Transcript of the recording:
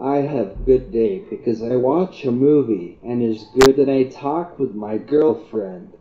I have good day because I watch a movie and is good and I talk with my girlfriend.